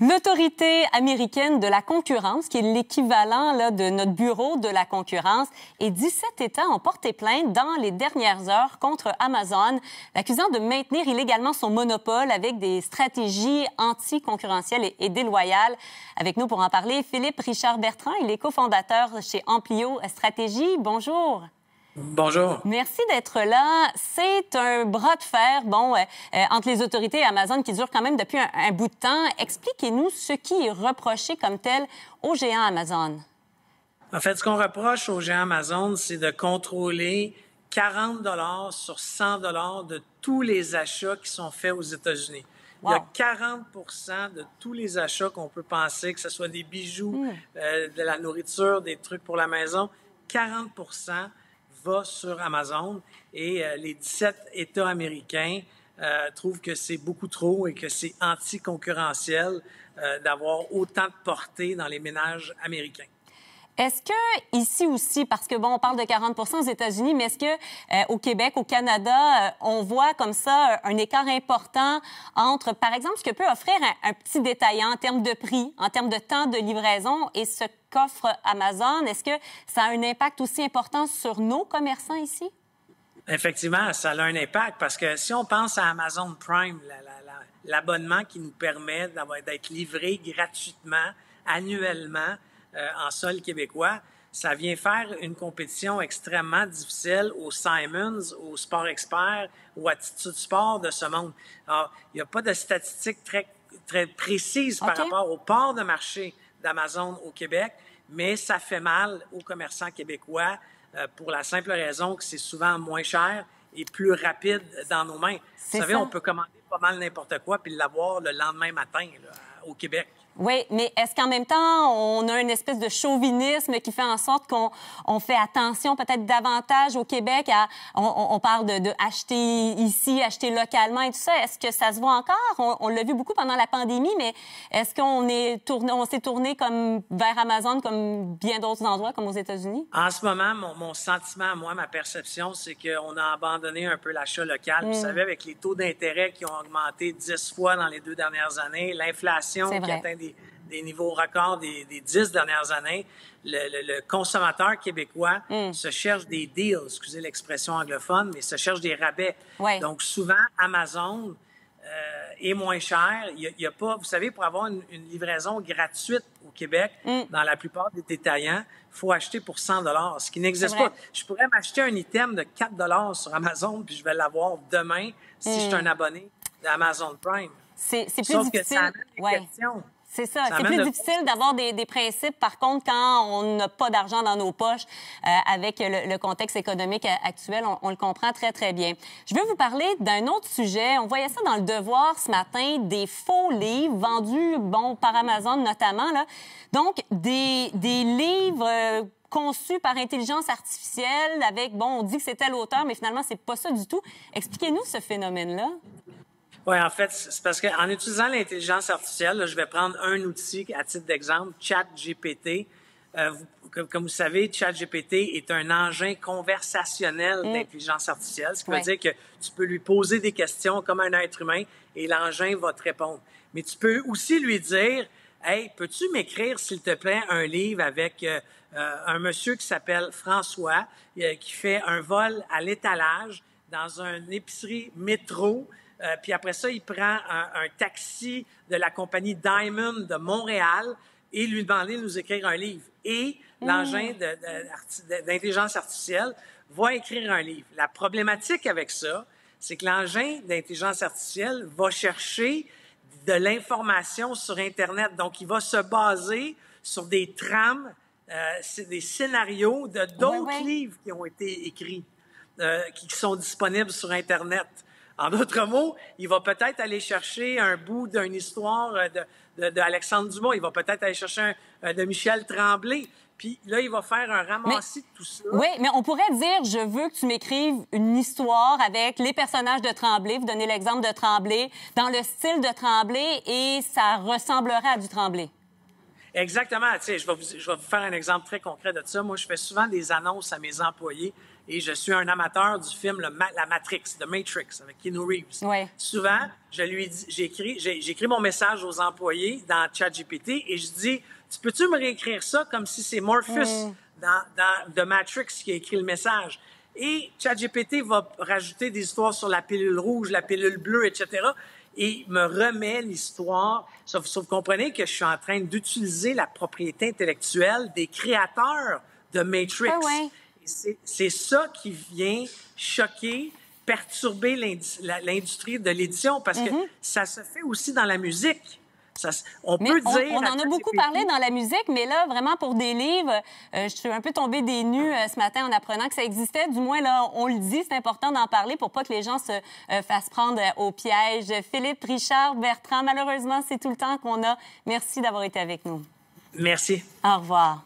L'autorité américaine de la concurrence, qui est l'équivalent de notre bureau de la concurrence, et 17 États ont porté plainte dans les dernières heures contre Amazon, l'accusant de maintenir illégalement son monopole avec des stratégies anticoncurrentielles et, déloyales. Avec nous pour en parler, Philippe Richard Bertrand, il est cofondateur chez Amplio Stratégie. Bonjour. Bonjour. Merci d'être là. C'est un bras de fer, bon, euh, euh, entre les autorités et Amazon qui dure quand même depuis un, bout de temps. Expliquez-nous ce qui est reproché comme tel au géant Amazon. En fait, ce qu'on reproche au géant Amazon, c'est de contrôler 40 dollars sur 100 dollars de tous les achats qui sont faits aux États-Unis. Il y a 40% de tous les achats qu'on peut penser, que ce soit des bijoux, hmm. euh, de la nourriture, des trucs pour la maison, 40 sur Amazon et euh, les 17 États américains euh, trouvent que c'est beaucoup trop et que c'est anticoncurrentiel euh, d'avoir autant de portée dans les ménages américains. Est-ce que ici aussi, parce que bon, on parle de 40% aux États-Unis, mais est-ce que euh, au Québec, au Canada, euh, on voit comme ça un écart important entre, par exemple, ce que peut offrir un, petit détaillant en termes de prix, en termes de temps de livraison et ce qu'offre Amazon? Est-ce que ça a un impact aussi important sur nos commerçants ici? Effectivement, ça a un impact parce que si on pense à Amazon Prime, l'abonnement qui nous permet d'être livré gratuitement annuellement en sol québécois, ça vient faire une compétition extrêmement difficile aux Simons, aux Sport Experts, aux Attitude Sport de ce monde. Alors, il n'y a pas de statistiques très, très précises par rapport au port de marché d'Amazon au Québec, mais ça fait mal aux commerçants québécois euh, pour la simple raison que c'est souvent moins cher et plus rapide dans nos mains. Vous savez, on peut commander pas mal n'importe quoi puis l'avoir le lendemain matin au Québec. Oui, mais est-ce qu'en même temps, on a une espèce de chauvinisme qui fait en sorte qu'on on fait attention peut-être davantage au Québec à, on, parle de, de, acheter ici, acheter localement et tout ça. Est-ce que ça se voit encore? On, l'a vu beaucoup pendant la pandémie, mais est-ce qu'on est tourné, on s'est tourné comme vers Amazon comme bien d'autres endroits, comme aux États-Unis? En ce moment, mon, mon sentiment, moi, ma perception, c'est qu'on a abandonné un peu l'achat local. Vous mm. savez, avec les taux d'intérêt qui ont augmenté dix fois dans les deux dernières années, l'inflation qui atteint des des, niveaux records des, dix dernières années, le, consommateur québécois mm. se cherche des deals, excusez l'expression anglophone, mais se cherche des rabais. Donc souvent, Amazon euh, est moins cher. Il y, a, pas, vous savez, pour avoir une, livraison gratuite au Québec, mm. dans la plupart des détaillants, il faut acheter pour 100 dollars, ce qui n'existe pas. Je pourrais m'acheter un item de 4 dollars sur Amazon, puis je vais l'avoir demain si je suis mm. un abonné d'Amazon Prime. C'est plus Sauf difficile. Que ça amène questions. C'est ça. C'est plus difficile d'avoir des, des, principes, par contre, quand on n'a pas d'argent dans nos poches euh, avec le, le, contexte économique actuel. On, on, le comprend très, très bien. Je veux vous parler d'un autre sujet. On voyait ça dans le Devoir ce matin, des faux livres vendus, bon, par Amazon notamment. Là. Donc, des, des livres... Euh, conçus par intelligence artificielle avec, bon, on dit que c'était l'auteur, mais finalement, c'est pas ça du tout. Expliquez-nous ce phénomène-là. Oui, en fait, c'est parce qu'en utilisant l'intelligence artificielle, je vais prendre un outil à titre d'exemple, ChatGPT. Euh, comme, vous savez, ChatGPT est un engin conversationnel mm. d'intelligence artificielle, ce qui veut dire que tu peux lui poser des questions comme un être humain et l'engin va te répondre. Mais tu peux aussi lui dire, Hey, peux-tu m'écrire, s'il te plaît, un livre avec euh, euh, un monsieur qui s'appelle François, qui fait un vol à l'étalage dans une épicerie métro euh, puis après ça, il prend un, taxi de la compagnie Diamond de Montréal et lui demander de nous écrire un livre. Et l'engin d'intelligence artificielle va écrire un livre. La problématique avec ça, c'est que l'engin d'intelligence artificielle va chercher de l'information sur Internet. Donc, il va se baser sur des trames, euh, des scénarios de d'autres livres qui ont été écrits, euh, qui sont disponibles sur Internet. En d'autres mots, il va peut-être aller chercher un bout d'une histoire euh, de. Il va peut-être aller chercher un euh, de Michel Tremblay. Puis là, il va faire un ramassis de tout ça. Oui, mais on pourrait dire, je veux que tu m'écrives une histoire avec les personnages de Tremblay. Vous donnez l'exemple de Tremblay, dans le style de Tremblay, et ça ressemblerait à du Tremblay. Exactement. Tu sais, je vais, vous, je vais vous faire un exemple très concret de ça. Moi, je fais souvent des annonces à mes employés et je suis un amateur du film La Matrix, The Matrix, avec Keanu Reeves. Souvent, je lui j'écris, j'écris mon message aux employés dans ChatGPT et je dis, tu peux-tu me réécrire ça comme si c'est Morpheus mm. dans, dans The Matrix qui a écrit le message? Et ChatGPT va rajouter des histoires sur la pilule rouge, la pilule bleue, etc. Et me remet l'histoire. Sauf, sauf comprenez que je suis en train d'utiliser la propriété intellectuelle des créateurs de Matrix. Ah c'est ça qui vient choquer, perturber l'industrie de l'édition parce que mm-hmm. ça se fait aussi dans la musique. on peut dire. On, en a beaucoup parlé dans la musique, mais là, vraiment pour des livres, euh, je suis un peu tombée des nues euh, ce matin en apprenant que ça existait. Du moins, là, on le dit, c'est important d'en parler pour pas que les gens se euh, fassent prendre au piège. Philippe, Richard, Bertrand, malheureusement, c'est tout le temps qu'on a. Merci d'avoir été avec nous. Merci. Au revoir.